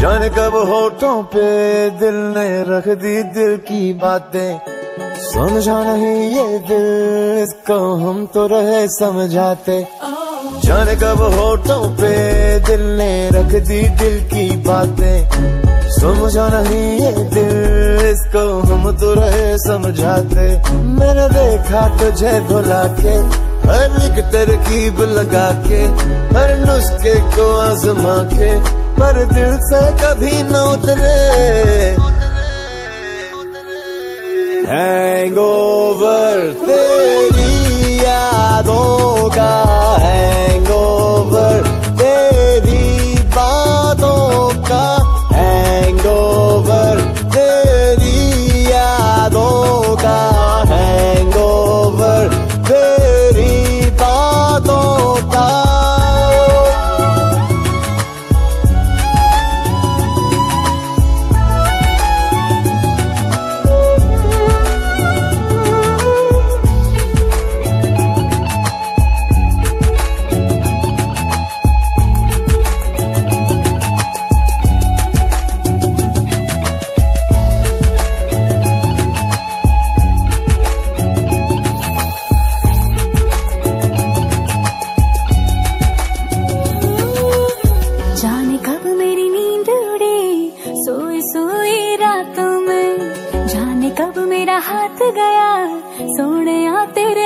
जाने कब होठों पे दिल ने रख दी दिल की बातें। समझा नहीं ये दिल, इसको हम तो रहे समझाते। जाने कब होठों पे दिल ने रख दी दिल की बातें। समझा नहीं ये दिल, इसको हम तो रहे समझाते। मैंने देखा तुझे भुला के हर एक तरकीब लगा के, हर नुस्खे को आजमा के, पर दिल से कभी न उतरे। हैंगओवर तेरी हाथ गया सोने तेरे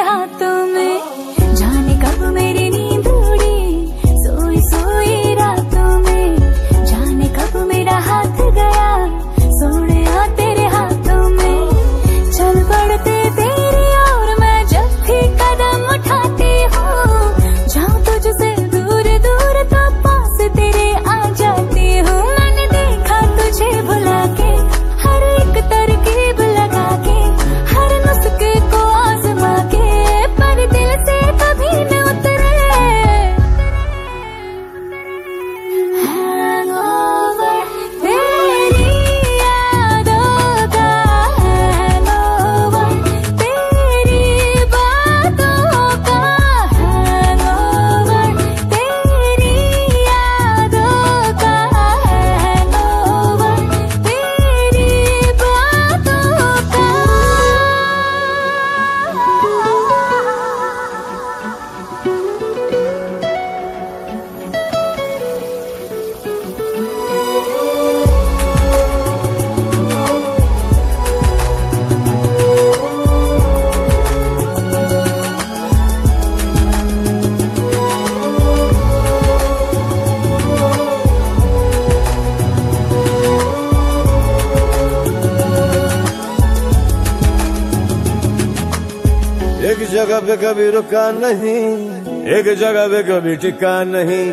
एक जगह पे कभी रुका नहीं, एक जगह पे कभी टिका नहीं।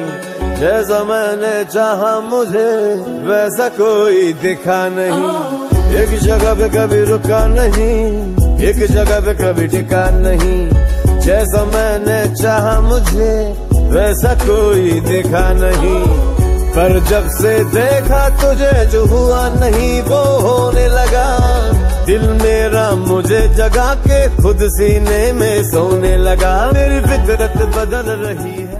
जैसा मैंने चाहा मुझे, वैसा कोई दिखा नहीं। एक जगह पे कभी रुका नहीं, एक जगह पे कभी टिका नहीं। जैसा मैंने चाहा मुझे, वैसा कोई दिखा नहीं। पर जब से देखा तुझे जो हुआ नहीं, वो होने लगा। दिल मेरा मुझे जगा के खुद सीने में सोने लगा। मेरी फितरत बदल रही है।